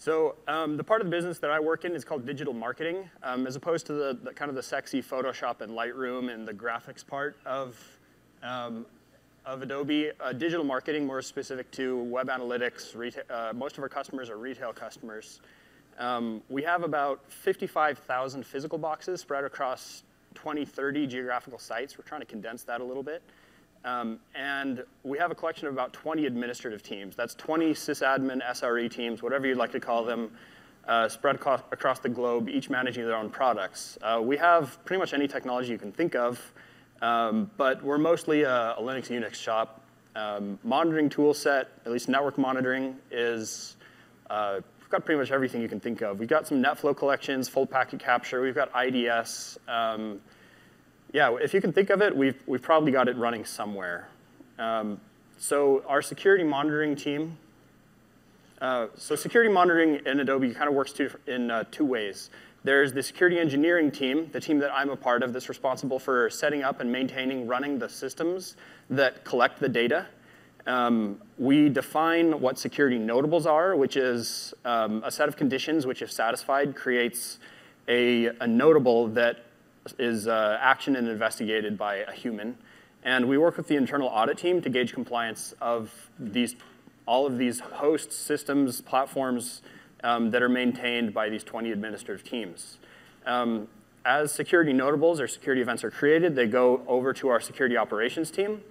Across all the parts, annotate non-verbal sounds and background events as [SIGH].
So um, the part of the business that I work in is called digital marketing, um, as opposed to the, the, kind of the sexy Photoshop and Lightroom and the graphics part of, um, of Adobe. Uh, digital marketing, more specific to web analytics. Uh, most of our customers are retail customers. Um, we have about 55,000 physical boxes spread across 20, 30 geographical sites. We're trying to condense that a little bit. Um, and we have a collection of about 20 administrative teams. That's 20 sysadmin, SRE teams, whatever you'd like to call them, uh, spread across, the globe, each managing their own products. Uh, we have pretty much any technology you can think of, um, but we're mostly a, a Linux Unix shop. Um, monitoring tool set, at least network monitoring, is uh, we've got pretty much everything you can think of. We've got some NetFlow collections, full packet capture. We've got IDS. Yeah, if you can think of it, we've, we've probably got it running somewhere. Um, so our security monitoring team, uh, so security monitoring in Adobe kind of works two, in uh, two ways. There's the security engineering team, the team that I'm a part of that's responsible for setting up and maintaining, running the systems that collect the data. Um, we define what security notables are, which is um, a set of conditions which, if satisfied, creates a, a notable that is uh, actioned and investigated by a human. And we work with the internal audit team to gauge compliance of these, all of these hosts, systems, platforms um, that are maintained by these 20 administrative teams. Um, as security notables or security events are created, they go over to our security operations team,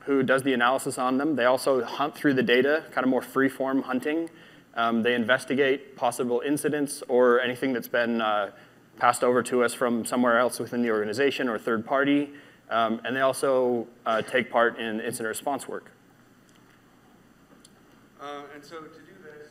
who does the analysis on them. They also hunt through the data, kind of more free-form hunting. Um, they investigate possible incidents or anything that's been uh, passed over to us from somewhere else within the organization or third party. Um, and they also uh, take part in incident response work. Uh, and so to do this,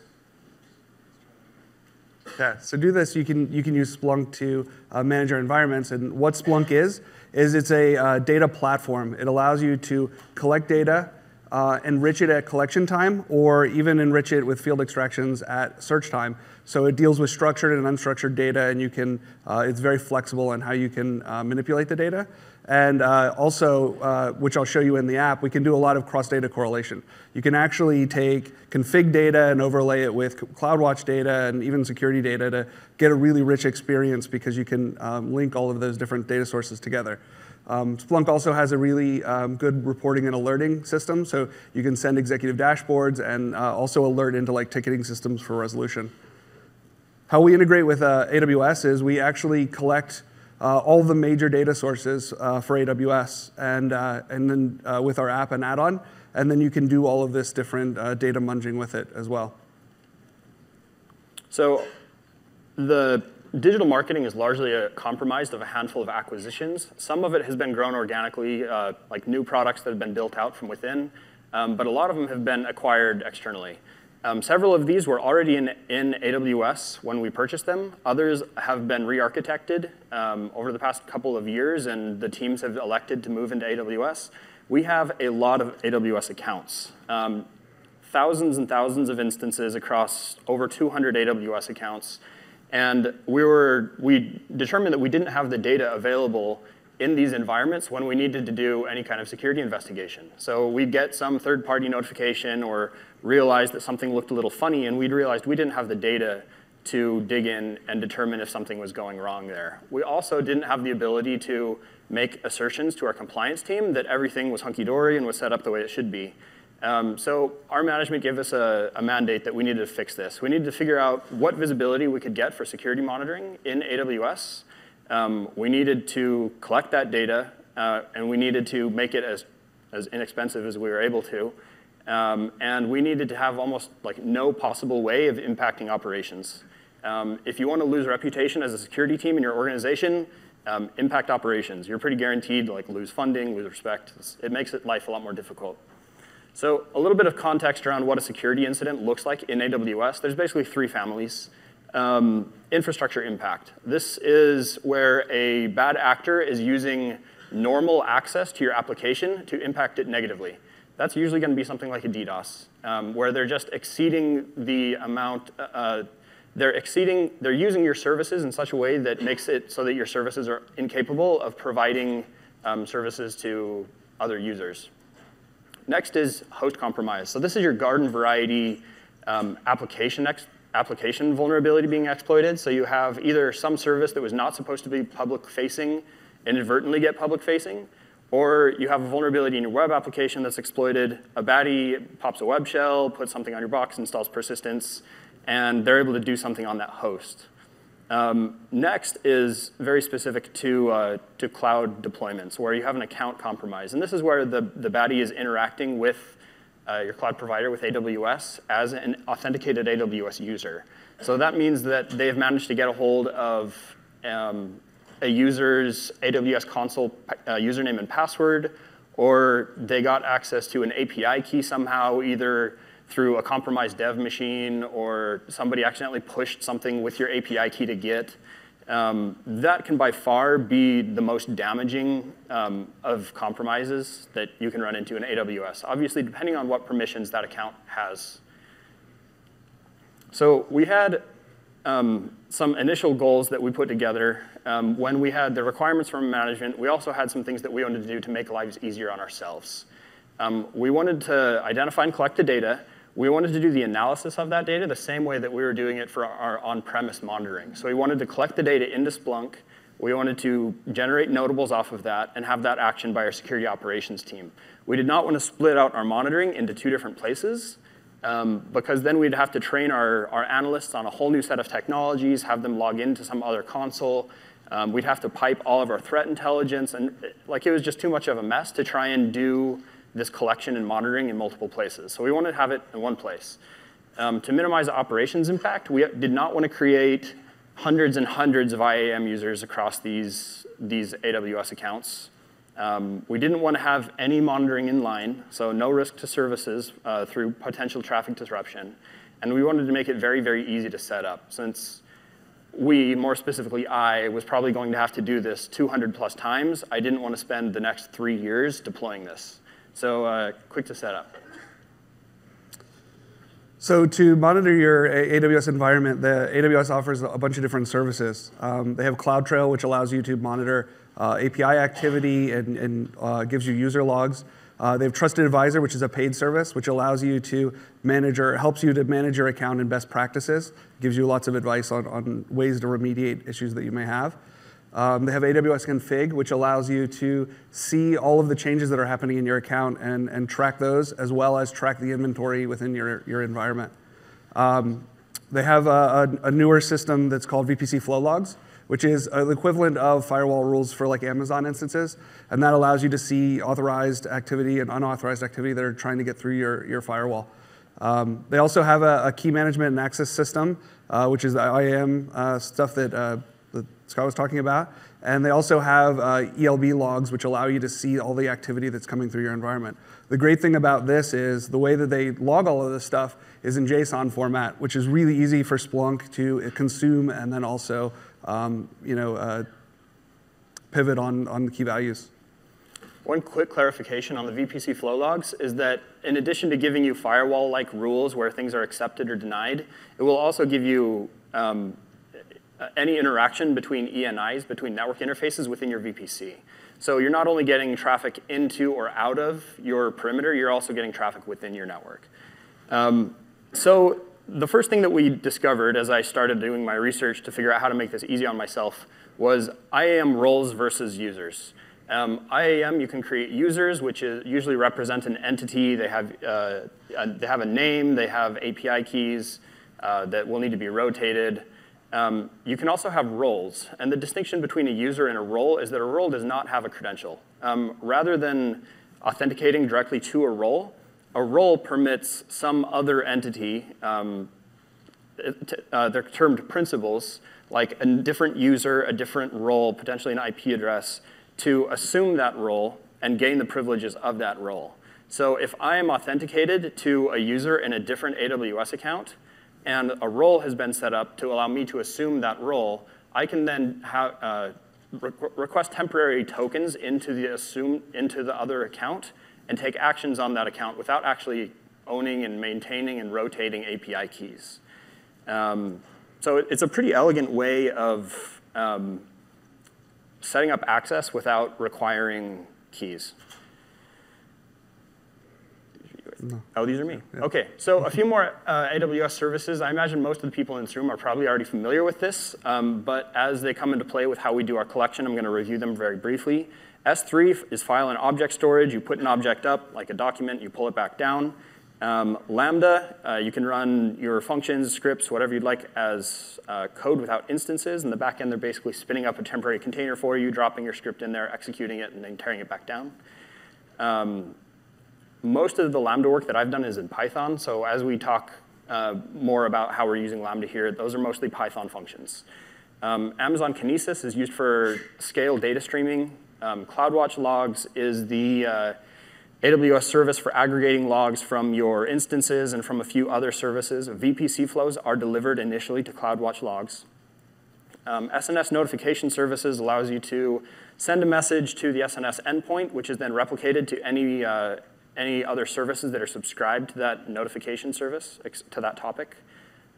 yeah, so do this, you can, you can use Splunk to uh, manage your environments. And what Splunk is, is it's a uh, data platform. It allows you to collect data, uh, enrich it at collection time, or even enrich it with field extractions at search time. So it deals with structured and unstructured data, and you can, uh, it's very flexible in how you can uh, manipulate the data. And uh, also, uh, which I'll show you in the app, we can do a lot of cross-data correlation. You can actually take config data and overlay it with CloudWatch data and even security data to get a really rich experience because you can um, link all of those different data sources together. Um, Splunk also has a really um, good reporting and alerting system, so you can send executive dashboards and uh, also alert into like ticketing systems for resolution. How we integrate with uh, AWS is we actually collect uh, all the major data sources uh, for AWS and, uh, and then uh, with our app and add-on, and then you can do all of this different uh, data munging with it as well. So the digital marketing is largely a, comprised of a handful of acquisitions. Some of it has been grown organically, like new products that have been built out from within, um, but a lot of them have been acquired externally. Um, several of these were already in, in AWS when we purchased them. Others have been re-architected um, over the past couple of years, and the teams have elected to move into AWS. We have a lot of AWS accounts, um, thousands and thousands of instances across over 200 AWS accounts. And we, were, we determined that we didn't have the data available in these environments when we needed to do any kind of security investigation. So we'd get some third-party notification or realize that something looked a little funny, and we'd realized we didn't have the data to dig in and determine if something was going wrong there. We also didn't have the ability to make assertions to our compliance team that everything was hunky-dory and was set up the way it should be. Um, so our management gave us a, a, mandate that we needed to fix this. We needed to figure out what visibility we could get for security monitoring in AWS um, we needed to collect that data, uh, and we needed to make it as, as inexpensive as we were able to. Um, and we needed to have almost like no possible way of impacting operations. Um, if you want to lose reputation as a security team in your organization, um, impact operations. You're pretty guaranteed to like lose funding, lose respect. it makes it life a lot more difficult. So a little bit of context around what a security incident looks like in AWS. There's basically three families. Um, infrastructure impact. This is where a bad actor is using normal access to your application to impact it negatively. That's usually going to be something like a DDoS, um, where they're just exceeding the amount, uh, uh, they're exceeding, they're using your services in such a way that makes it so that your services are incapable of providing um, services to other users. Next is host compromise. So this is your garden variety um, application application vulnerability being exploited. So you have either some service that was not supposed to be public facing inadvertently get public facing, or you have a vulnerability in your web application that's exploited. A baddie pops a web shell, puts something on your box, installs persistence, and they're able to do something on that host. Um, next is very specific to, uh, to cloud deployments, where you have an account compromise. And this is where the, the baddie is interacting with uh, your cloud provider, with AWS, as an authenticated AWS user. So that means that they've managed to get a hold of um, a user's AWS console uh, username and password, or they got access to an API key somehow, either through a compromised dev machine or somebody accidentally pushed something with your API key to Git, um, that can by far be the most damaging um, of compromises that you can run into in AWS, obviously depending on what permissions that account has. So we had um, some initial goals that we put together um, when we had the requirements from management. We also had some things that we wanted to do to make lives easier on ourselves. Um, we wanted to identify and collect the data we wanted to do the analysis of that data the same way that we were doing it for our on-premise monitoring. So we wanted to collect the data into Splunk. We wanted to generate notables off of that and have that action by our security operations team. We did not want to split out our monitoring into two different places um, because then we'd have to train our, our analysts on a whole new set of technologies, have them log into some other console. Um, we'd have to pipe all of our threat intelligence, and like it was just too much of a mess to try and do this collection and monitoring in multiple places. So we want to have it in one place. Um, to minimize operations impact, we did not want to create hundreds and hundreds of IAM users across these, these AWS accounts. Um, we didn't want to have any monitoring in line, so no risk to services uh, through potential traffic disruption. And we wanted to make it very, very easy to set up since we, more specifically I, was probably going to have to do this 200 plus times. I didn't want to spend the next three years deploying this. So uh, quick to set up. So to monitor your AWS environment, the AWS offers a bunch of different services. Um, they have CloudTrail, which allows you to monitor uh, API activity and, and uh, gives you user logs. Uh, they have Trusted Advisor, which is a paid service, which allows you to manage or helps you to manage your account and best practices, gives you lots of advice on, on ways to remediate issues that you may have. Um, they have AWS config, which allows you to see all of the changes that are happening in your account and, and track those, as well as track the inventory within your, your environment. Um, they have a, a, a, newer system that's called VPC Flow Logs, which is the equivalent of firewall rules for like Amazon instances. And that allows you to see authorized activity and unauthorized activity that are trying to get through your, your firewall. Um, they also have a, a, key management and access system, uh, which is the IAM uh, stuff that uh, that Scott was talking about. And they also have uh, ELB logs, which allow you to see all the activity that's coming through your environment. The great thing about this is the way that they log all of this stuff is in JSON format, which is really easy for Splunk to consume and then also um, you know, uh, pivot on, on the key values. One quick clarification on the VPC flow logs is that in addition to giving you firewall-like rules where things are accepted or denied, it will also give you um, uh, any interaction between ENIs, between network interfaces within your VPC. So you're not only getting traffic into or out of your perimeter, you're also getting traffic within your network. Um, so the first thing that we discovered as I started doing my research to figure out how to make this easy on myself was IAM roles versus users. Um, IAM, you can create users, which is, usually represent an entity. They have, uh, they have a name, they have API keys uh, that will need to be rotated. Um, you can also have roles, and the distinction between a user and a role is that a role does not have a credential. Um, rather than authenticating directly to a role, a role permits some other entity, um, uh, they're termed principals, like a different user, a different role, potentially an IP address, to assume that role and gain the privileges of that role. So if I am authenticated to a user in a different AWS account, and a role has been set up to allow me to assume that role, I can then uh, re request temporary tokens into the assume into the other account and take actions on that account without actually owning and maintaining and rotating API keys. Um, so it's a pretty elegant way of um, setting up access without requiring keys. Oh, these are me. Okay, so a few more uh, AWS services. I imagine most of the people in this room are probably already familiar with this, um, but as they come into play with how we do our collection, I'm going to review them very briefly. S3 is file and object storage. You put an object up, like a document, you pull it back down. Um, Lambda, uh, you can run your functions, scripts, whatever you'd like as uh, code without instances. In the back end, they're basically spinning up a temporary container for you, dropping your script in there, executing it, and then tearing it back down. Um, most of the Lambda work that I've done is in Python. So as we talk uh, more about how we're using Lambda here, those are mostly Python functions. Um, Amazon Kinesis is used for scale data streaming. Um, CloudWatch Logs is the uh, AWS service for aggregating logs from your instances and from a few other services. VPC flows are delivered initially to CloudWatch Logs. Um, SNS notification services allows you to send a message to the SNS endpoint, which is then replicated to any, uh, any other services that are subscribed to that notification service, to that topic.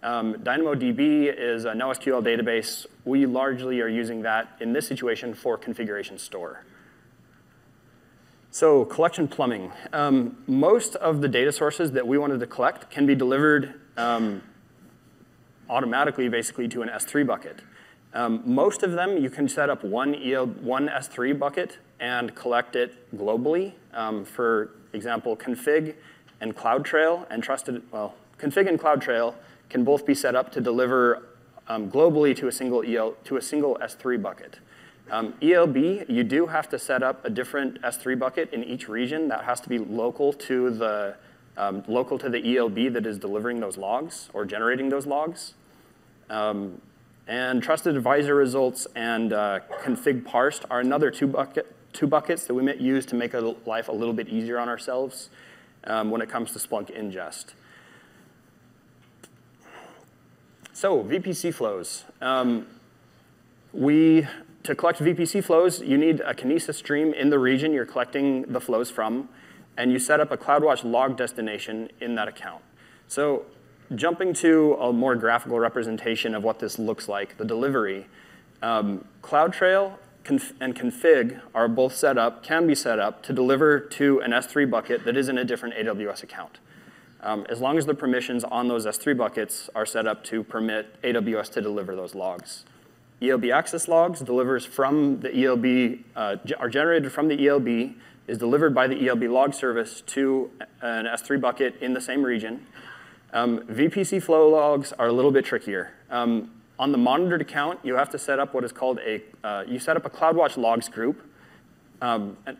Um, DynamoDB is a NoSQL database. We largely are using that in this situation for configuration store. So collection plumbing. Um, most of the data sources that we wanted to collect can be delivered um, automatically, basically, to an S3 bucket. Um, most of them, you can set up one, EL, one S3 bucket and collect it globally. Um, for example, config and CloudTrail and trusted, well, config and CloudTrail can both be set up to deliver um, globally to a single EL, to a single S3 bucket. Um, ELB, you do have to set up a different S3 bucket in each region. That has to be local to the um, local to the ELB that is delivering those logs or generating those logs. Um, and trusted advisor results and uh, config parsed are another two, bucket, two buckets that we might use to make life a little bit easier on ourselves um, when it comes to Splunk ingest. So VPC flows. Um, we to collect VPC flows, you need a Kinesis stream in the region you're collecting the flows from, and you set up a CloudWatch log destination in that account. So jumping to a more graphical representation of what this looks like, the delivery, um, CloudTrail conf and config are both set up, can be set up to deliver to an S3 bucket that is in a different AWS account. Um, as long as the permissions on those S3 buckets are set up to permit AWS to deliver those logs. ELB access logs delivers from the ELB, uh, are generated from the ELB, is delivered by the ELB log service to an S3 bucket in the same region. Um, VPC flow logs are a little bit trickier. Um, on the monitored account, you have to set up what is called a, uh, you set up a CloudWatch logs group, um, and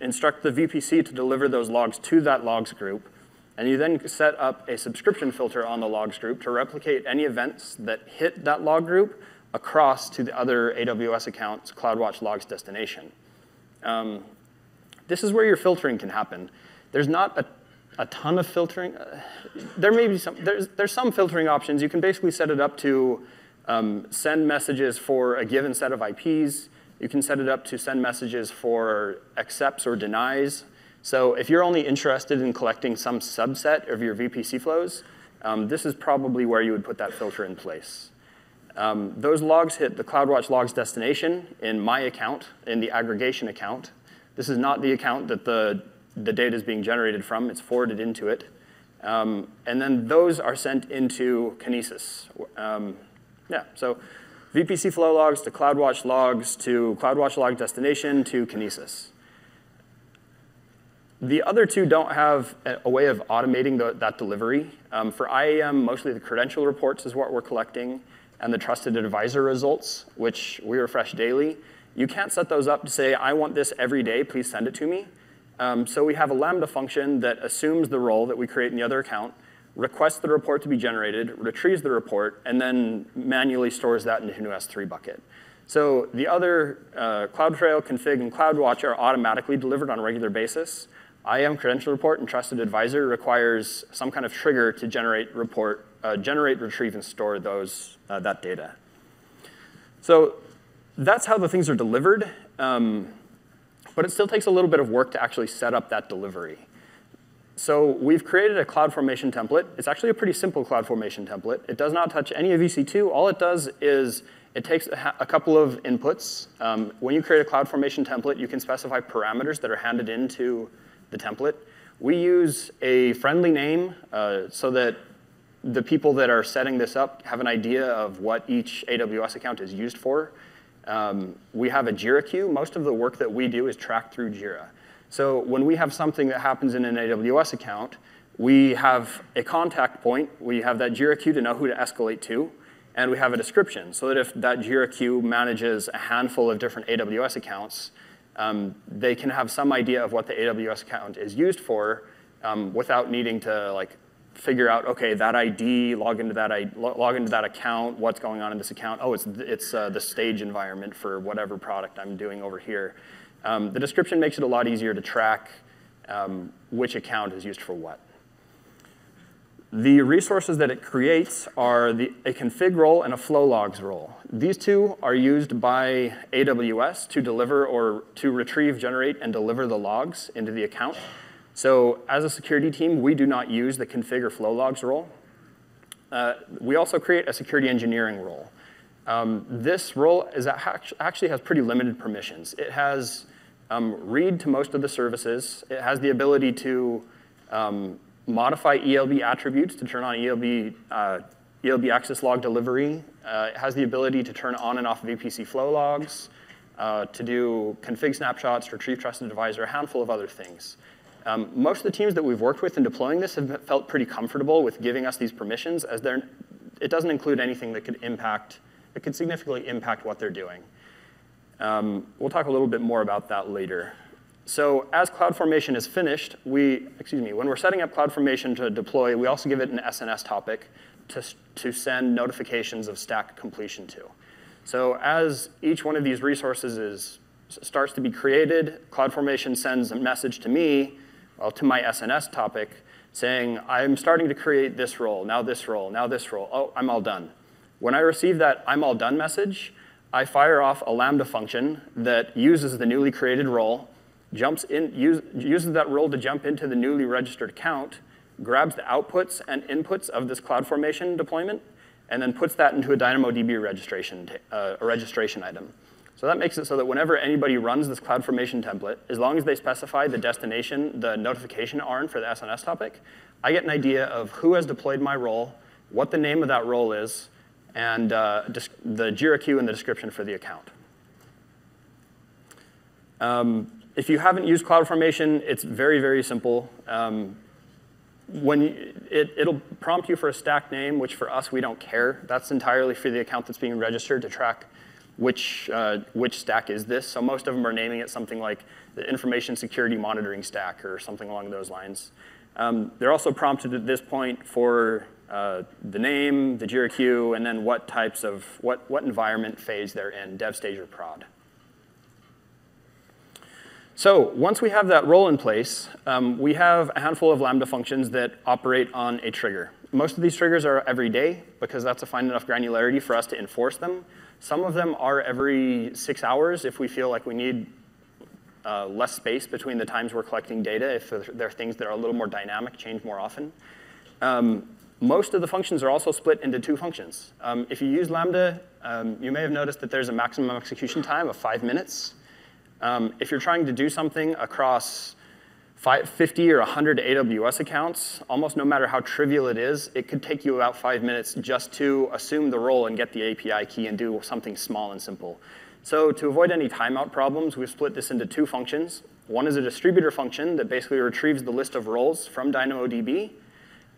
instruct the VPC to deliver those logs to that logs group, and you then set up a subscription filter on the logs group to replicate any events that hit that log group across to the other AWS accounts CloudWatch logs destination. Um, this is where your filtering can happen. There's not a, a ton of filtering. Uh, there may be some, there's, there's some filtering options. You can basically set it up to um, send messages for a given set of IPs. You can set it up to send messages for accepts or denies. So if you're only interested in collecting some subset of your VPC flows, um, this is probably where you would put that filter in place. Um, those logs hit the CloudWatch logs destination in my account, in the aggregation account. This is not the account that the, the data is being generated from. It's forwarded into it. Um, and then those are sent into Kinesis. Um, yeah, so VPC flow logs to CloudWatch logs to CloudWatch log destination to Kinesis. The other two don't have a, way of automating the, that delivery. Um, for IAM, mostly the credential reports is what we're collecting and the trusted advisor results, which we refresh daily. You can't set those up to say, I want this every day, please send it to me. Um, so we have a Lambda function that assumes the role that we create in the other account, requests the report to be generated, retrieves the report, and then manually stores that into an S3 bucket. So the other uh, CloudTrail, Config, and CloudWatch are automatically delivered on a regular basis. IAM credential report and trusted advisor requires some kind of trigger to generate report, uh, generate, retrieve, and store those, uh, that data. So that's how the things are delivered, um, but it still takes a little bit of work to actually set up that delivery. So we've created a CloudFormation template. It's actually a pretty simple CloudFormation template. It does not touch any of EC2. All it does is it takes a, a couple of inputs. Um, when you create a CloudFormation template, you can specify parameters that are handed into the template. We use a friendly name uh, so that the people that are setting this up have an idea of what each AWS account is used for. Um, we have a Jira queue. Most of the work that we do is tracked through Jira. So when we have something that happens in an AWS account, we have a contact point. We have that Jira queue to know who to escalate to. And we have a description so that if that Jira queue manages a handful of different AWS accounts, um, they can have some idea of what the AWS account is used for um, without needing to like figure out, okay, that ID, log into that, ID, log into that account, what's going on in this account. Oh, it's, it's uh, the stage environment for whatever product I'm doing over here. Um, the description makes it a lot easier to track um, which account is used for what. The resources that it creates are the, a config role and a flow logs role. These two are used by AWS to deliver or to retrieve, generate, and deliver the logs into the account. So as a security team, we do not use the config or flow logs role. Uh, we also create a security engineering role. Um, this role is actually has pretty limited permissions. It has um, read to most of the services. It has the ability to um, modify ELB attributes to turn on ELB, uh, ELB access log delivery. Uh, it has the ability to turn on and off VPC flow logs, uh, to do config snapshots, retrieve trusted advisor, a handful of other things. Um, most of the teams that we've worked with in deploying this have felt pretty comfortable with giving us these permissions as they're, it doesn't include anything that could impact, that could significantly impact what they're doing. Um, we'll talk a little bit more about that later. So as CloudFormation is finished, we, excuse me, when we're setting up CloudFormation to deploy, we also give it an SNS topic to, to send notifications of stack completion to. So as each one of these resources is, starts to be created, CloudFormation sends a message to me well, to my SNS topic saying, I'm starting to create this role, now this role, now this role. Oh, I'm all done. When I receive that I'm all done message, I fire off a Lambda function that uses the newly created role, jumps in, use, uses that role to jump into the newly registered account, grabs the outputs and inputs of this CloudFormation deployment, and then puts that into a DynamoDB registration, uh, a registration item. So that makes it so that whenever anybody runs this CloudFormation template, as long as they specify the destination, the notification ARN for the SNS topic, I get an idea of who has deployed my role, what the name of that role is, and uh, the JIRA queue and the description for the account. Um, if you haven't used CloudFormation, it's very, very simple. Um, when you, it, it'll prompt you for a stack name, which for us, we don't care. That's entirely for the account that's being registered to track which, uh, which stack is this. So most of them are naming it something like the information security monitoring stack or something along those lines. Um, they're also prompted at this point for uh, the name, the JIRA queue, and then what types of, what, what environment phase they're in, dev stage or prod. So once we have that role in place, um, we have a handful of Lambda functions that operate on a trigger. Most of these triggers are every day because that's a fine enough granularity for us to enforce them. Some of them are every six hours if we feel like we need uh, less space between the times we're collecting data, if there are things that are a little more dynamic, change more often. Um, most of the functions are also split into two functions. Um, if you use Lambda, um, you may have noticed that there's a maximum execution time of five minutes. Um, if you're trying to do something across 50 or 100 AWS accounts, almost no matter how trivial it is, it could take you about five minutes just to assume the role and get the API key and do something small and simple. So to avoid any timeout problems, we've split this into two functions. One is a distributor function that basically retrieves the list of roles from DynamoDB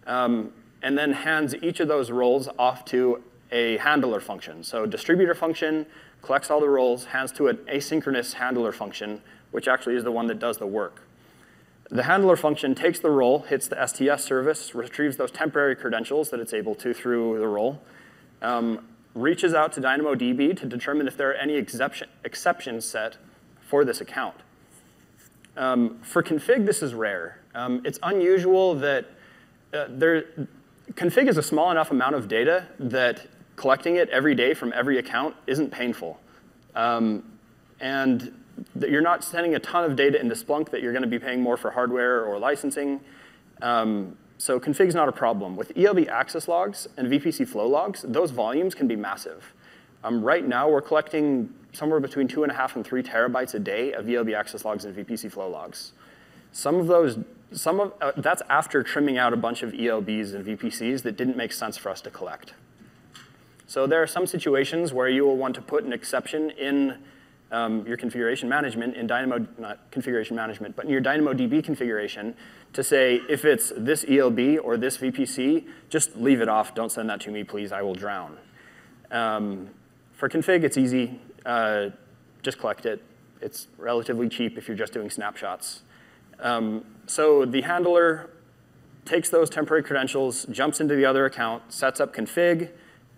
um, and then hands each of those roles off to a handler function. So distributor function collects all the roles, hands to an asynchronous handler function, which actually is the one that does the work. The handler function takes the role, hits the STS service, retrieves those temporary credentials that it's able to through the role, um, reaches out to DynamoDB to determine if there are any exception, exceptions set for this account. Um, for config, this is rare. Um, it's unusual that uh, there, config is a small enough amount of data that collecting it every day from every account isn't painful. Um, and that you're not sending a ton of data into Splunk that you're going to be paying more for hardware or licensing. Um, so config's not a problem. With ELB access logs and VPC flow logs, those volumes can be massive. Um, right now, we're collecting somewhere between two and a half and three terabytes a day of ELB access logs and VPC flow logs. Some of those, some of, uh, that's after trimming out a bunch of ELBs and VPCs that didn't make sense for us to collect. So there are some situations where you will want to put an exception in um, your configuration management in Dynamo, not configuration management, but in your DynamoDB configuration to say if it's this ELB or this VPC, just leave it off. Don't send that to me, please. I will drown. Um, for config, it's easy. Uh, just collect it. It's relatively cheap if you're just doing snapshots. Um, so the handler takes those temporary credentials, jumps into the other account, sets up config,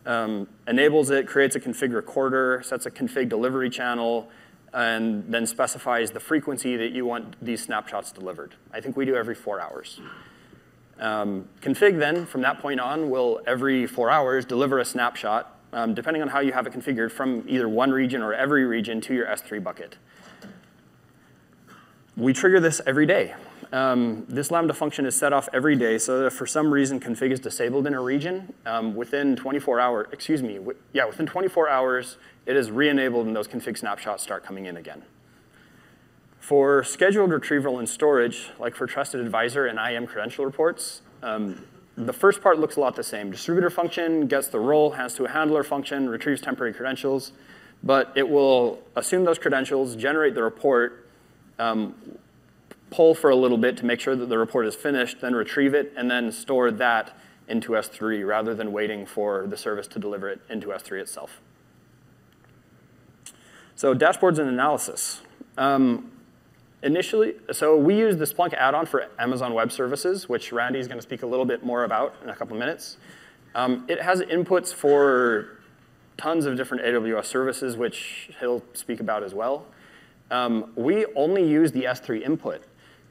um, enables it, creates a config recorder, sets a config delivery channel, and then specifies the frequency that you want these snapshots delivered. I think we do every four hours. Um, config then, from that point on, will every four hours deliver a snapshot, um, depending on how you have it configured, from either one region or every region to your S3 bucket. We trigger this every day. Um, this Lambda function is set off every day so that if for some reason config is disabled in a region, um, within 24 hours, excuse me, yeah, within 24 hours, it is re-enabled and those config snapshots start coming in again. For scheduled retrieval and storage, like for Trusted Advisor and IAM credential reports, um, the first part looks a lot the same. Distributor function gets the role, hands to a handler function, retrieves temporary credentials, but it will assume those credentials, generate the report, um, pull for a little bit to make sure that the report is finished, then retrieve it, and then store that into S3 rather than waiting for the service to deliver it into S3 itself. So dashboards and analysis. Um, initially, so we use the Splunk add-on for Amazon Web Services, which Randy is going to speak a little bit more about in a couple minutes. Um, it has inputs for tons of different AWS services, which he'll speak about as well. Um, we only use the S3 input.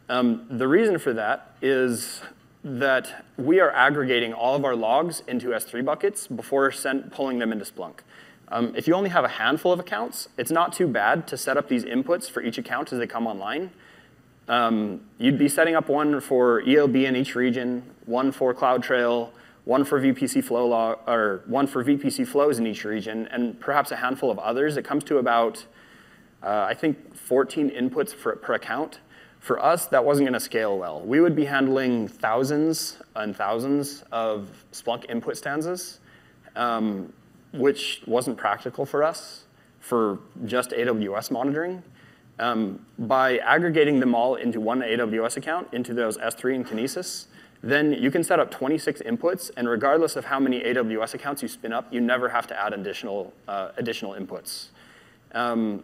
Um, the reason for that is that we are aggregating all of our logs into S3 buckets before send, pulling them into Splunk. Um, if you only have a handful of accounts, it's not too bad to set up these inputs for each account as they come online. Um, you'd be setting up one for ELB in each region, one for CloudTrail, one for VPC flow log, or one for VPC flows in each region, and perhaps a handful of others. It comes to about, uh, I think, 14 inputs for, per account. For us, that wasn't going to scale well. We would be handling thousands and thousands of Splunk input stanzas, um, which wasn't practical for us for just AWS monitoring. Um, by aggregating them all into one AWS account, into those S3 and Kinesis, then you can set up 26 inputs, and regardless of how many AWS accounts you spin up, you never have to add additional, uh, additional inputs. Um,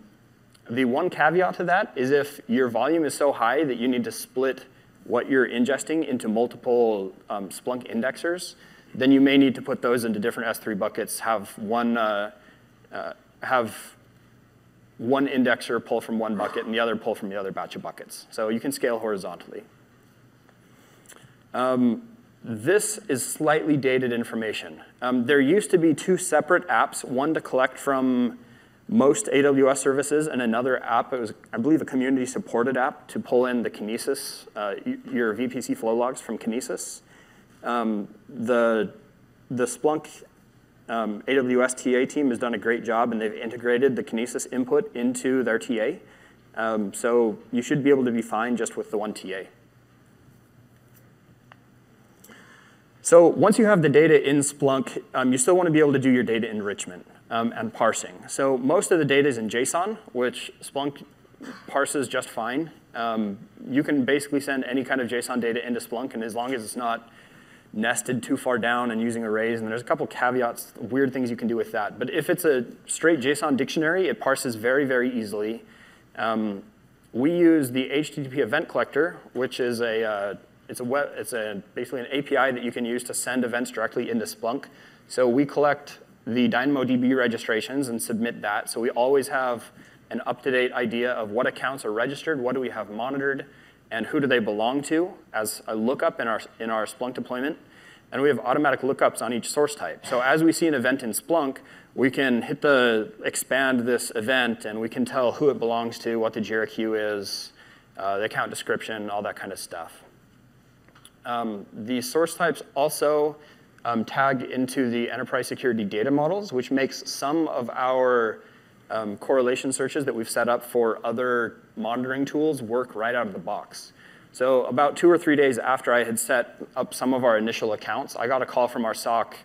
the one caveat to that is if your volume is so high that you need to split what you're ingesting into multiple um, Splunk indexers, then you may need to put those into different S3 buckets, have one, uh, uh, have one indexer pull from one bucket and the other pull from the other batch of buckets. So you can scale horizontally. Um, this is slightly dated information. Um, there used to be two separate apps, one to collect from most AWS services and another app, it was, I believe, a community supported app to pull in the Kinesis, uh, your VPC flow logs from Kinesis. Um, the, the Splunk um, AWS TA team has done a great job and they've integrated the Kinesis input into their TA. Um, so you should be able to be fine just with the one TA. So once you have the data in Splunk, um, you still want to be able to do your data enrichment um, and parsing. So most of the data is in JSON, which Splunk parses just fine. Um, you can basically send any kind of JSON data into Splunk, and as long as it's not nested too far down and using arrays, and there's a couple caveats, weird things you can do with that. But if it's a straight JSON dictionary, it parses very, very easily. Um, we use the HTTP event collector, which is a, uh, it's a web, it's a, basically an API that you can use to send events directly into Splunk. So we collect the DynamoDB registrations and submit that. So we always have an up-to-date idea of what accounts are registered, what do we have monitored, and who do they belong to as a lookup in our, in our Splunk deployment. And we have automatic lookups on each source type. So as we see an event in Splunk, we can hit the expand this event and we can tell who it belongs to, what the JIRA queue is, uh, the account description, all that kind of stuff. Um, the source types also um, tag into the enterprise security data models, which makes some of our um, correlation searches that we've set up for other monitoring tools work right out of the box. So about two or three days after I had set up some of our initial accounts, I got a call from our SOC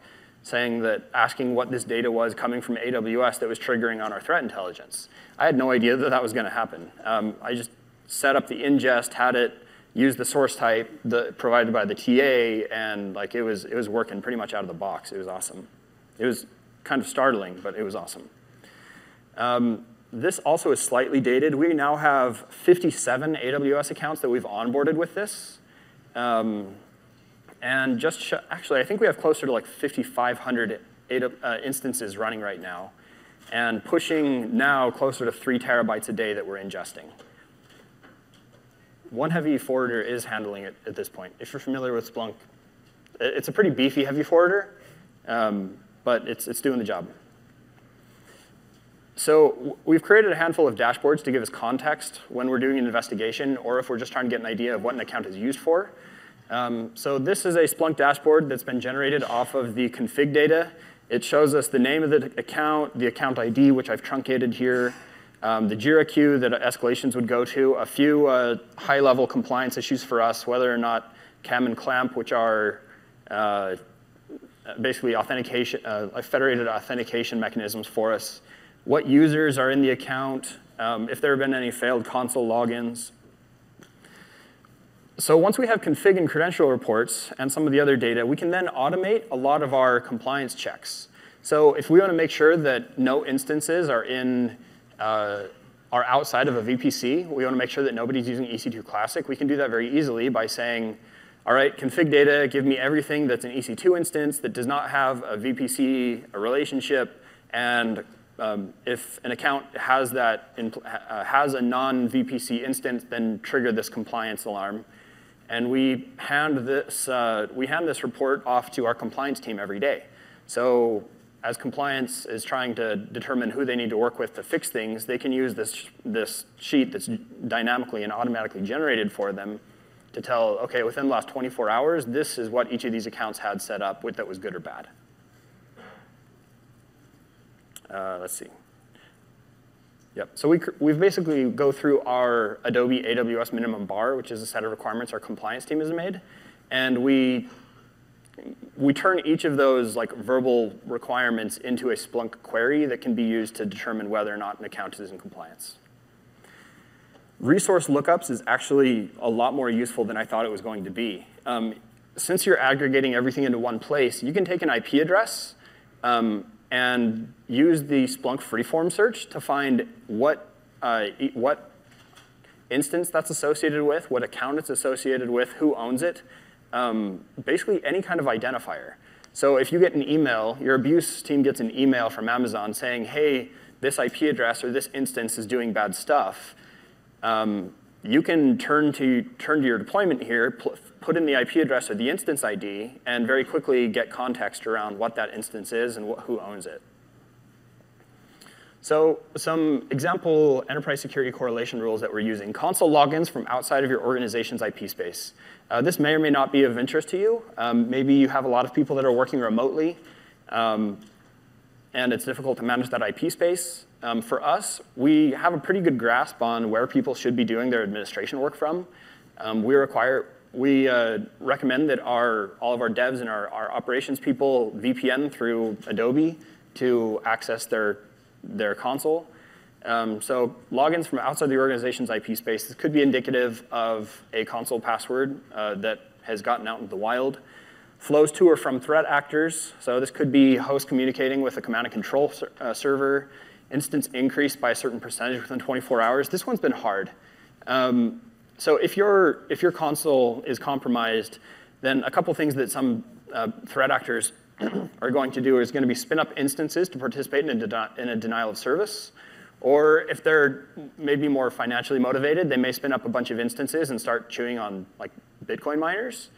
saying that asking what this data was coming from AWS that was triggering on our threat intelligence. I had no idea that that was going to happen. Um, I just set up the ingest, had it use the source type the, provided by the TA, and like it was, it was working pretty much out of the box. It was awesome. It was kind of startling, but it was awesome. Um, this also is slightly dated. We now have 57 AWS accounts that we've onboarded with this. Um, and just actually, I think we have closer to like 5,500 uh, instances running right now, and pushing now closer to three terabytes a day that we're ingesting. One heavy forwarder is handling it at this point. If you're familiar with Splunk, it's a pretty beefy heavy forwarder, um, but it's, it's doing the job. So we've created a handful of dashboards to give us context when we're doing an investigation or if we're just trying to get an idea of what an account is used for. Um, so this is a Splunk dashboard that's been generated off of the config data. It shows us the name of the account, the account ID, which I've truncated here, um, the JIRA queue that escalations would go to, a few uh, high-level compliance issues for us, whether or not CAM and CLAMP, which are uh, basically authentication, uh, federated authentication mechanisms for us, what users are in the account, um, if there have been any failed console logins. So once we have config and credential reports and some of the other data, we can then automate a lot of our compliance checks. So if we want to make sure that no instances are in uh, are outside of a VPC, we want to make sure that nobody's using EC2 Classic. We can do that very easily by saying, all right, config data, give me everything that's an EC2 instance that does not have a VPC a relationship, and um, if an account has that in, uh, has a non-VPC instance, then trigger this compliance alarm. And we hand this uh, we hand this report off to our compliance team every day. So as compliance is trying to determine who they need to work with to fix things, they can use this this sheet that's dynamically and automatically generated for them to tell, okay, within the last 24 hours, this is what each of these accounts had set up with that was good or bad. Uh, let's see. Yep. So we we've basically go through our Adobe AWS minimum bar, which is a set of requirements our compliance team has made, and we we turn each of those like verbal requirements into a Splunk query that can be used to determine whether or not an account is in compliance. Resource lookups is actually a lot more useful than I thought it was going to be. Um, since you're aggregating everything into one place, you can take an IP address um, and use the Splunk freeform search to find what, uh, what instance that's associated with, what account it's associated with, who owns it, um, basically any kind of identifier. So if you get an email, your abuse team gets an email from Amazon saying, hey, this IP address or this instance is doing bad stuff, um, you can turn to, turn to your deployment here, put in the IP address or the instance ID, and very quickly get context around what that instance is and who owns it. So some example enterprise security correlation rules that we're using. Console logins from outside of your organization's IP space. Uh, this may or may not be of interest to you. Um, maybe you have a lot of people that are working remotely, um, and it's difficult to manage that IP space. Um, for us, we have a pretty good grasp on where people should be doing their administration work from. Um, we require, we uh, recommend that our, all of our devs and our, our operations people VPN through Adobe to access their, their console. Um, so logins from outside the organization's IP space, this could be indicative of a console password uh, that has gotten out into the wild. Flows to or from threat actors. So this could be host communicating with a command and control ser uh, server, instance increased by a certain percentage within 24 hours. This one's been hard. Um, so if your, if your console is compromised, then a couple things that some uh, threat actors are going to do is going to be spin up instances to participate in a, in a denial of service. Or if they're maybe more financially motivated, they may spin up a bunch of instances and start chewing on like Bitcoin miners.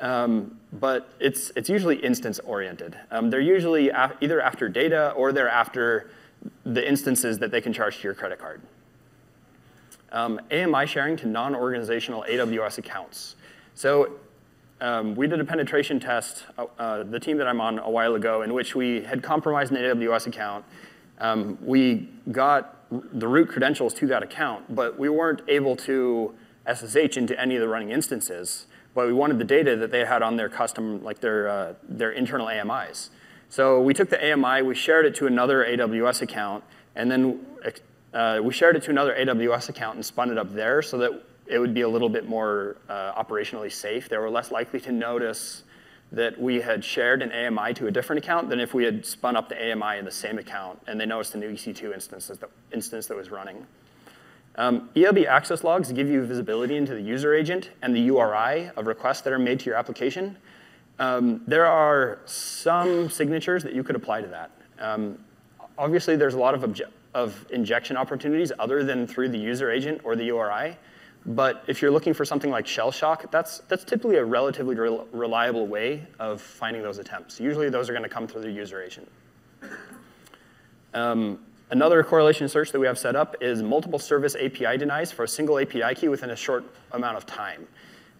Um, but it's, it's usually instance oriented. Um, they're usually af either after data or they're after the instances that they can charge to your credit card. Um, AMI sharing to non-organizational AWS accounts. So um, we did a penetration test, uh, uh, the team that I'm on a while ago, in which we had compromised an AWS account um, we got the root credentials to that account, but we weren't able to SSH into any of the running instances, but we wanted the data that they had on their custom, like their, uh, their internal AMIs. So we took the AMI, we shared it to another AWS account, and then uh, we shared it to another AWS account and spun it up there so that it would be a little bit more uh, operationally safe. They were less likely to notice that we had shared an AMI to a different account than if we had spun up the AMI in the same account and they noticed a new EC2 instance that, instance that was running. Um, ELB access logs give you visibility into the user agent and the URI of requests that are made to your application. Um, there are some signatures that you could apply to that. Um, obviously, there's a lot of, of injection opportunities other than through the user agent or the URI. But if you're looking for something like shell shock, that's, that's typically a relatively re reliable way of finding those attempts. Usually those are going to come through the user agent. Um, another correlation search that we have set up is multiple service API denies for a single API key within a short amount of time.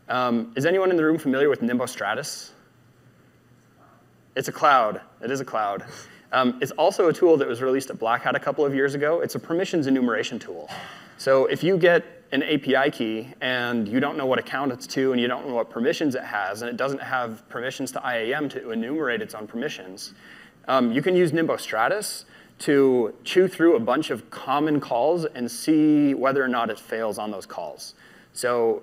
Um, is anyone in the room familiar with Nimbostratus? It's a cloud. It is a cloud. Um, it's also a tool that was released at Black Hat a couple of years ago. It's a permissions enumeration tool. So if you get an API key and you don't know what account it's to and you don't know what permissions it has and it doesn't have permissions to IAM to enumerate its own permissions, um, you can use Nimbostratus to chew through a bunch of common calls and see whether or not it fails on those calls. So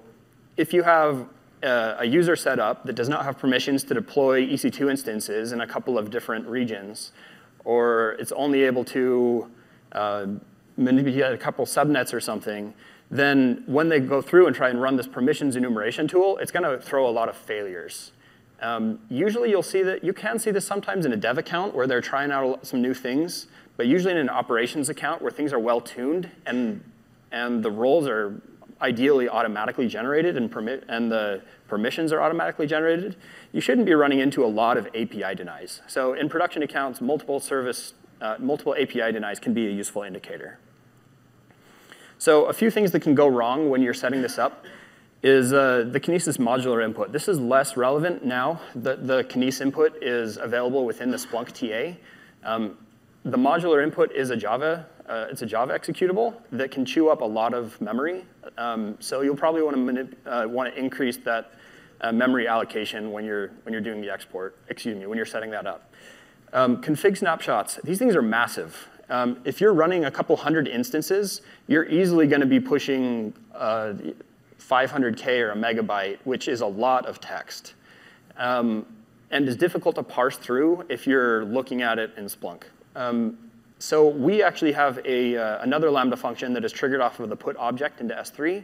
if you have a, a user set up that does not have permissions to deploy EC2 instances in a couple of different regions, or it's only able to uh, manipulate a couple subnets or something, then when they go through and try and run this permissions enumeration tool, it's going to throw a lot of failures. Um, usually you'll see that, you can see this sometimes in a dev account where they're trying out some new things, but usually in an operations account where things are well tuned and, and the roles are ideally automatically generated and, permit, and the permissions are automatically generated, you shouldn't be running into a lot of API denies. So in production accounts, multiple service, uh, multiple API denies can be a useful indicator. So a few things that can go wrong when you're setting this up is uh, the Kinesis modular input. This is less relevant now. The, the Kinesis input is available within the Splunk TA. Um, the modular input is a Java, uh, it's a Java executable that can chew up a lot of memory. Um, so you'll probably want to uh, want to increase that uh, memory allocation when you're when you're doing the export. Excuse me, when you're setting that up. Um, config snapshots. These things are massive. Um, if you're running a couple hundred instances, you're easily going to be pushing uh, 500K or a megabyte, which is a lot of text. Um, and is difficult to parse through if you're looking at it in Splunk. Um, so we actually have a, uh, another Lambda function that is triggered off of the put object into S3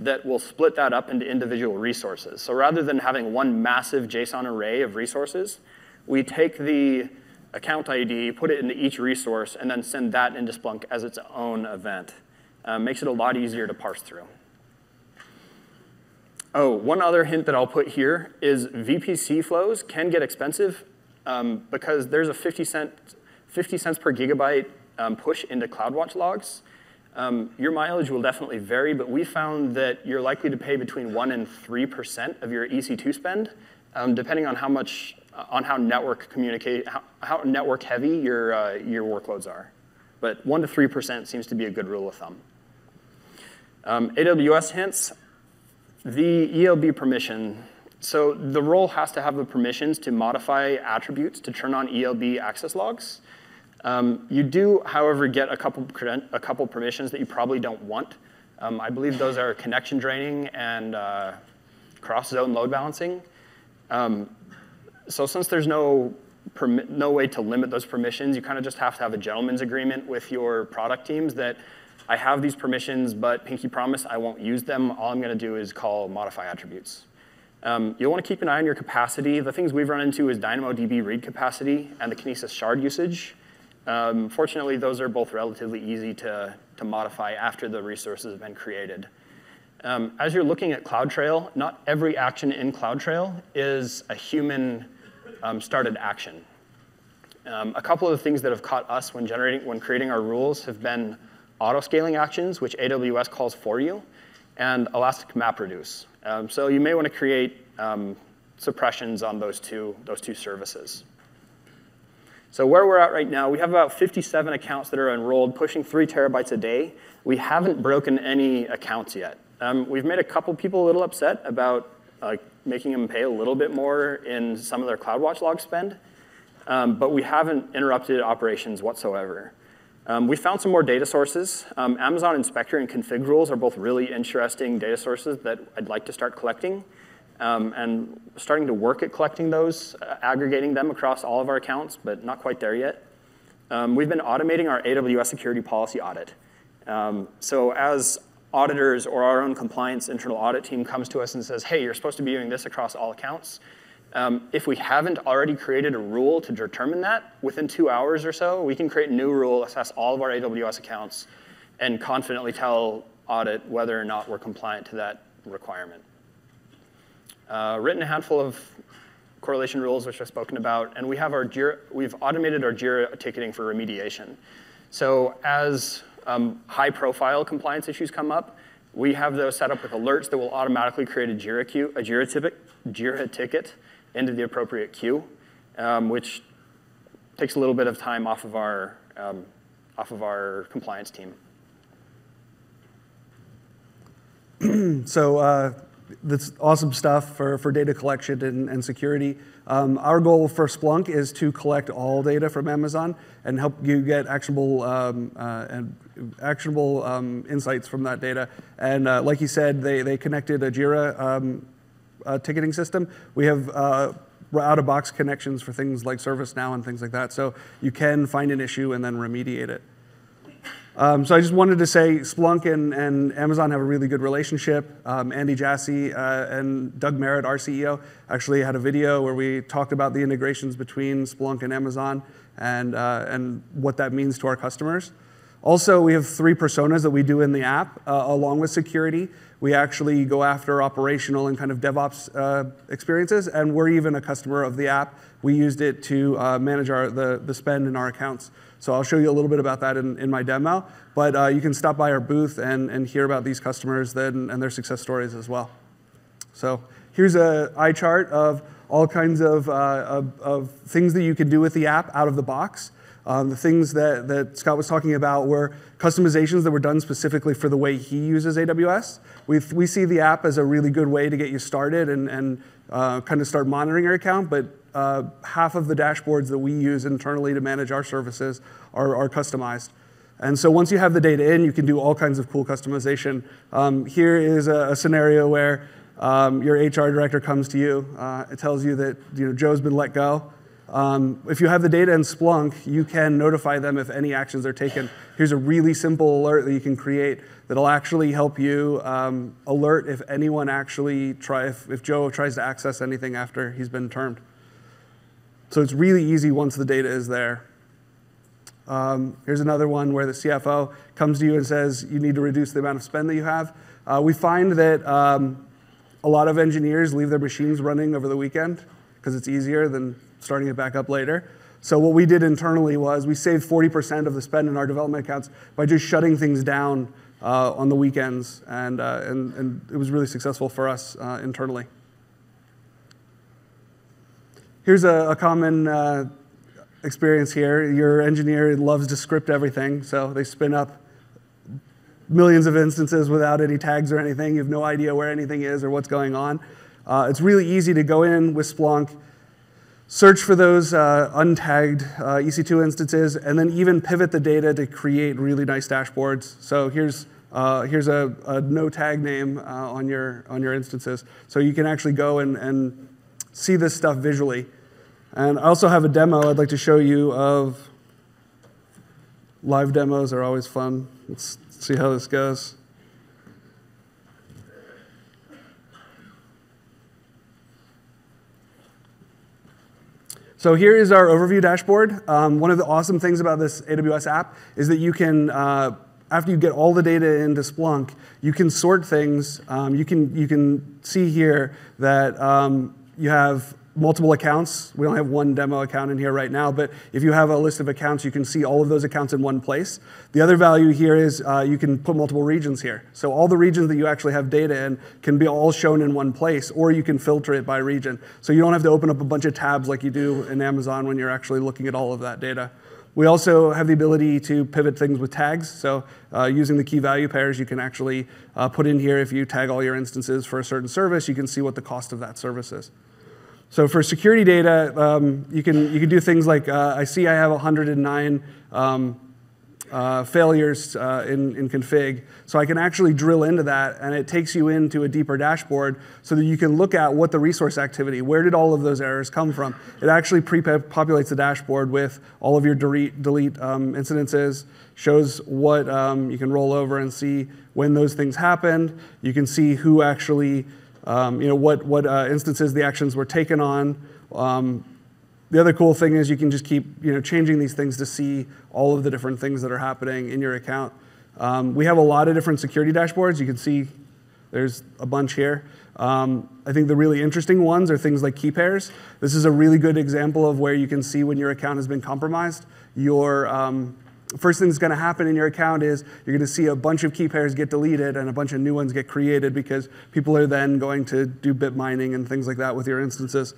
that will split that up into individual resources. So rather than having one massive JSON array of resources, we take the account ID, put it into each resource, and then send that into Splunk as its own event. Uh, makes it a lot easier to parse through. Oh, one other hint that I'll put here is VPC flows can get expensive um, because there's a 50, cent, 50 cents per gigabyte um, push into CloudWatch logs. Um, your mileage will definitely vary, but we found that you're likely to pay between 1% and 3% of your EC2 spend, um, depending on how much on how network communicate, how, how network heavy your, uh, your workloads are. But 1% to 3% seems to be a good rule of thumb. Um, AWS hints, the ELB permission. So the role has to have the permissions to modify attributes to turn on ELB access logs. Um, you do, however, get a couple, a couple permissions that you probably don't want. Um, I believe those are connection draining and uh, cross-zone load balancing. Um, so since there's no, no way to limit those permissions, you kind of just have to have a gentleman's agreement with your product teams that I have these permissions, but pinky promise I won't use them. All I'm going to do is call modify attributes. Um, you'll want to keep an eye on your capacity. The things we've run into is DynamoDB read capacity and the Kinesis shard usage. Um, fortunately, those are both relatively easy to, to modify after the resources have been created. Um, as you're looking at CloudTrail, not every action in CloudTrail is a human um, started action. Um, a couple of the things that have caught us when generating, when creating our rules have been auto-scaling actions, which AWS calls for you, and Elastic MapReduce. Um, so you may want to create um, suppressions on those two, those two services. So where we're at right now, we have about 57 accounts that are enrolled, pushing three terabytes a day. We haven't broken any accounts yet. Um, we've made a couple people a little upset about making them pay a little bit more in some of their CloudWatch log spend, um, but we haven't interrupted operations whatsoever. Um, we found some more data sources. Um, Amazon Inspector and config rules are both really interesting data sources that I'd like to start collecting. Um, and starting to work at collecting those, uh, aggregating them across all of our accounts, but not quite there yet. Um, we've been automating our AWS security policy audit. Um, so as auditors or our own compliance internal audit team comes to us and says, hey, you're supposed to be doing this across all accounts, um, if we haven't already created a rule to determine that, within two hours or so, we can create a new rule, assess all of our AWS accounts, and confidently tell audit whether or not we're compliant to that requirement. Uh, written a handful of correlation rules, which I've spoken about, and we have our Jira, we've automated our Jira ticketing for remediation. So as um, high-profile compliance issues come up, we have those set up with alerts that will automatically create a Jira queue, a Jira, ticket, Jira ticket into the appropriate queue, um, which takes a little bit of time off of our, um, off of our compliance team. [CLEARS THROAT] so uh, that's awesome stuff for, for data collection and, and security. Um, our goal for Splunk is to collect all data from Amazon and help you get actionable um, uh, and actionable um, insights from that data. And uh, like you said, they, they connected a Jira um, uh, ticketing system. We have uh, out-of-box connections for things like ServiceNow and things like that. So you can find an issue and then remediate it. Um, so I just wanted to say Splunk and, and Amazon have a really good relationship. Um, Andy Jassy uh, and Doug Merritt, our CEO, actually had a video where we talked about the integrations between Splunk and Amazon and, uh, and what that means to our customers. Also, we have three personas that we do in the app, uh, along with security. We actually go after operational and kind of DevOps uh, experiences, and we're even a customer of the app. We used it to uh, manage our, the, the spend in our accounts. So I'll show you a little bit about that in, in my demo. But uh, you can stop by our booth and, and hear about these customers then, and their success stories as well. So here's a eye chart of all kinds of, uh, of, of, things that you can do with the app out of the box. Um, the things that, that Scott was talking about were customizations that were done specifically for the way he uses AWS. We, we see the app as a really good way to get you started and, and uh, kind of start monitoring your account, but uh, half of the dashboards that we use internally to manage our services are, are, customized. And so once you have the data in, you can do all kinds of cool customization. Um, here is a, a, scenario where um, your HR director comes to you. Uh, it tells you that you know, Joe's been let go. Um, if you have the data in Splunk, you can notify them if any actions are taken. Here's a really simple alert that you can create that'll actually help you um, alert if anyone actually try, if, if Joe tries to access anything after he's been termed. So it's really easy once the data is there. Um, here's another one where the CFO comes to you and says you need to reduce the amount of spend that you have. Uh, we find that um, a lot of engineers leave their machines running over the weekend because it's easier than starting it back up later. So what we did internally was we saved 40% of the spend in our development accounts by just shutting things down uh, on the weekends, and, uh, and, and, it was really successful for us uh, internally. Here's a, a common uh, experience here. Your engineer loves to script everything, so they spin up millions of instances without any tags or anything. You have no idea where anything is or what's going on. Uh, it's really easy to go in with Splunk, search for those uh, untagged uh, EC2 instances, and then even pivot the data to create really nice dashboards. So here's, uh, here's a, a, no tag name uh, on, your, on your instances. So you can actually go and, and see this stuff visually. And I also have a demo I'd like to show you of live demos are always fun. Let's see how this goes. So here is our overview dashboard. Um, one of the awesome things about this AWS app is that you can, uh, after you get all the data into Splunk, you can sort things. Um, you, can, you can see here that um, you have multiple accounts. We only have one demo account in here right now, but if you have a list of accounts, you can see all of those accounts in one place. The other value here is uh, you can put multiple regions here. So all the regions that you actually have data in can be all shown in one place, or you can filter it by region. So you don't have to open up a bunch of tabs like you do in Amazon when you're actually looking at all of that data. We also have the ability to pivot things with tags. So uh, using the key value pairs, you can actually uh, put in here if you tag all your instances for a certain service, you can see what the cost of that service is. So for security data, um, you, can, you can do things like, uh, I see I have 109 um, uh, failures uh, in, in config. So I can actually drill into that, and it takes you into a deeper dashboard so that you can look at what the resource activity, where did all of those errors come from? It actually pre-populates the dashboard with all of your delete, delete um, incidences, shows what um, you can roll over and see when those things happened. You can see who actually um, you know, what, what uh, instances the actions were taken on. Um, the other cool thing is you can just keep you know, changing these things to see all of the different things that are happening in your account. Um, we have a lot of different security dashboards. You can see there's a bunch here. Um, I think the really interesting ones are things like key pairs. This is a really good example of where you can see when your account has been compromised. Your, um, first thing that's going to happen in your account is you're going to see a bunch of key pairs get deleted and a bunch of new ones get created because people are then going to do bit mining and things like that with your instances.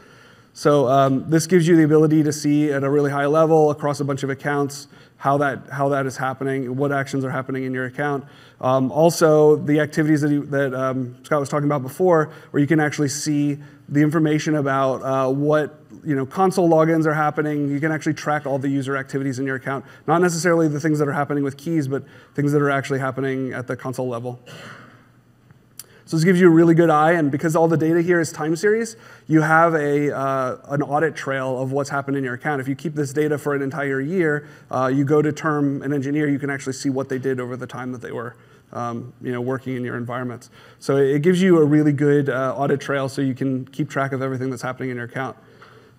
So um, this gives you the ability to see at a really high level across a bunch of accounts how that, how that is happening, what actions are happening in your account. Um, also, the activities that, you, that um, Scott was talking about before, where you can actually see the information about uh, what you know, console logins are happening. You can actually track all the user activities in your account. Not necessarily the things that are happening with keys, but things that are actually happening at the console level. So this gives you a really good eye, and because all the data here is time series, you have a, uh, an audit trail of what's happened in your account. If you keep this data for an entire year, uh, you go to term an engineer, you can actually see what they did over the time that they were um, you know, working in your environments. So it gives you a really good uh, audit trail so you can keep track of everything that's happening in your account.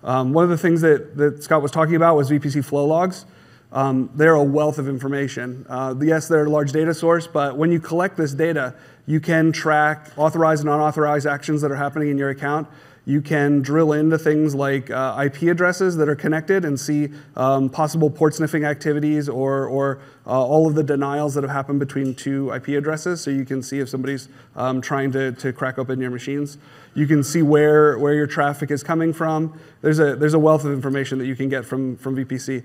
Um, one of the things that, that Scott was talking about was VPC flow logs. Um, they're a wealth of information. Uh, yes, they're a large data source, but when you collect this data, you can track authorized and unauthorized actions that are happening in your account. You can drill into things like uh, IP addresses that are connected and see um, possible port sniffing activities or, or uh, all of the denials that have happened between two IP addresses. So you can see if somebody's um, trying to, to crack open your machines. You can see where, where your traffic is coming from. There's a, there's a wealth of information that you can get from, from VPC.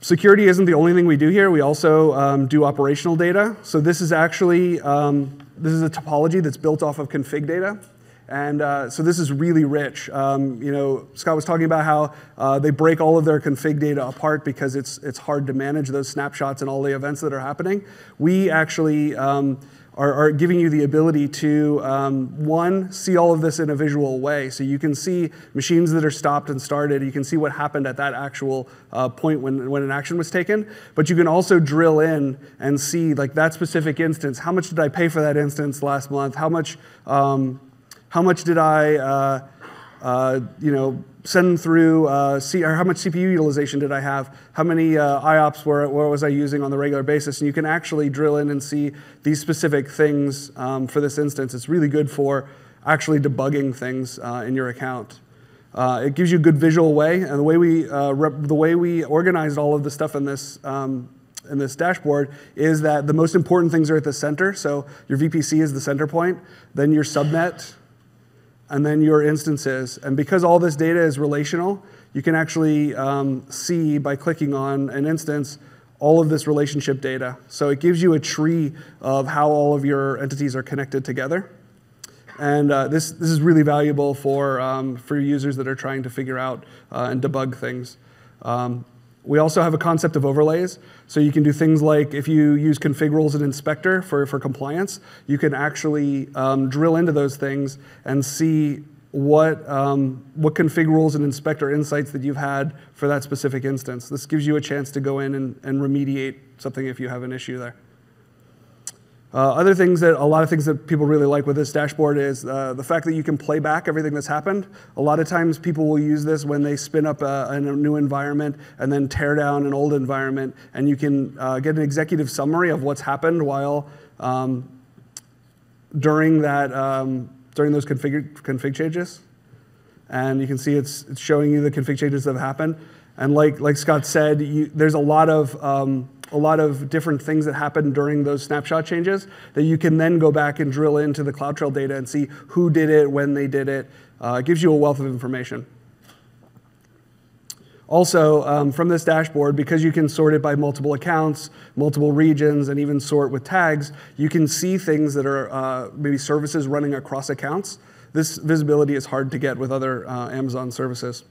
Security isn't the only thing we do here. We also um, do operational data. So this is actually, um, this is a topology that's built off of config data. And uh, so this is really rich. Um, you know, Scott was talking about how uh, they break all of their config data apart because it's, it's hard to manage those snapshots and all the events that are happening. We actually um, are, are, giving you the ability to, um, one, see all of this in a visual way. So you can see machines that are stopped and started. You can see what happened at that actual uh, point when, when an action was taken. But you can also drill in and see like that specific instance. How much did I pay for that instance last month? How much um, how much did I, uh, uh, you know, send through, uh, C, how much CPU utilization did I have? How many uh, IOPS were, what was I using on the regular basis? And you can actually drill in and see these specific things um, for this instance. It's really good for actually debugging things uh, in your account. Uh, it gives you a good visual way, and the way we uh, the way we organized all of the stuff in this um, in this dashboard is that the most important things are at the center. So your VPC is the center point, then your subnet, and then your instances. And because all this data is relational, you can actually um, see by clicking on an instance all of this relationship data. So it gives you a tree of how all of your entities are connected together. And uh, this, this is really valuable for, um, for users that are trying to figure out uh, and debug things. Um, we also have a concept of overlays. So you can do things like if you use config rules and inspector for, for compliance, you can actually um, drill into those things and see what, um, what config rules and inspector insights that you've had for that specific instance. This gives you a chance to go in and, and remediate something if you have an issue there. Uh, other things that a lot of things that people really like with this dashboard is uh, the fact that you can play back everything that's happened. A lot of times people will use this when they spin up a, a new environment and then tear down an old environment, and you can uh, get an executive summary of what's happened while um, during that um, during those config config changes. And you can see it's, it's showing you the config changes that have happened. And like like Scott said, you, there's a lot of um, a lot of different things that happen during those snapshot changes that you can then go back and drill into the CloudTrail data and see who did it, when they did it. Uh, it gives you a wealth of information. Also, um, from this dashboard, because you can sort it by multiple accounts, multiple regions, and even sort with tags, you can see things that are uh, maybe services running across accounts. This visibility is hard to get with other uh, Amazon services.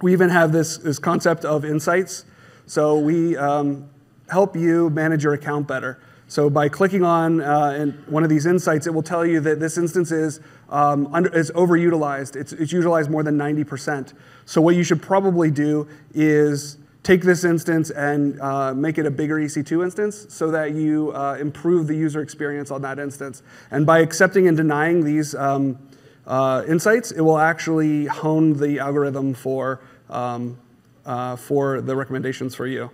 We even have this, this concept of insights. So we um, help you manage your account better. So by clicking on uh, one of these insights, it will tell you that this instance is, um, under, is overutilized. It's, it's utilized more than 90%. So what you should probably do is take this instance and uh, make it a bigger EC2 instance so that you uh, improve the user experience on that instance. And by accepting and denying these um, uh, insights, it will actually hone the algorithm for, um, uh, for the recommendations for you.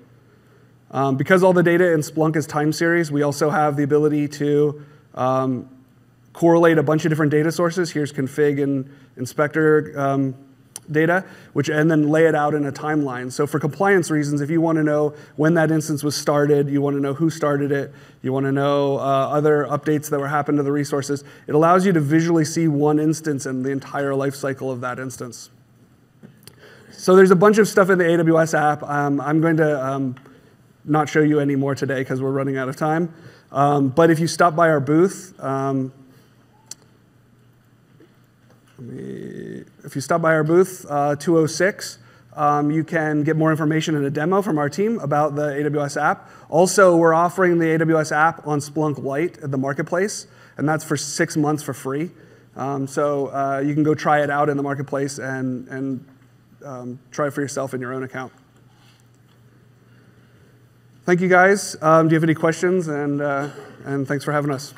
Um, because all the data in Splunk is time series, we also have the ability to um, correlate a bunch of different data sources. Here's config and inspector um, data, which and then lay it out in a timeline. So for compliance reasons, if you want to know when that instance was started, you want to know who started it, you want to know uh, other updates that were happened to the resources, it allows you to visually see one instance and the entire life cycle of that instance. So there's a bunch of stuff in the AWS app. Um, I'm going to um, not show you any more today because we're running out of time. Um, but if you stop by our booth, um, if you stop by our booth, uh, 206, um, you can get more information and a demo from our team about the AWS app. Also, we're offering the AWS app on Splunk Lite at the marketplace, and that's for six months for free. Um, so uh, you can go try it out in the marketplace and, and um, try for yourself in your own account. Thank you guys. Um, do you have any questions? And, uh, and thanks for having us.